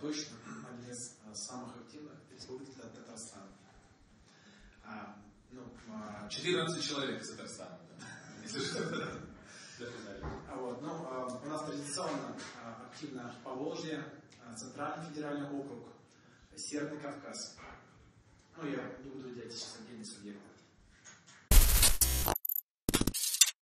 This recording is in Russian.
точно один из э, самых активных республик Татарстана. А, ну, а, 14 человек из Татарстана. Если что. А вот, ну, а, у нас традиционно а, активно Поволжье, Центральный федеральный округ, Северный Кавказ. Ну, я не буду делать сейчас отдельные.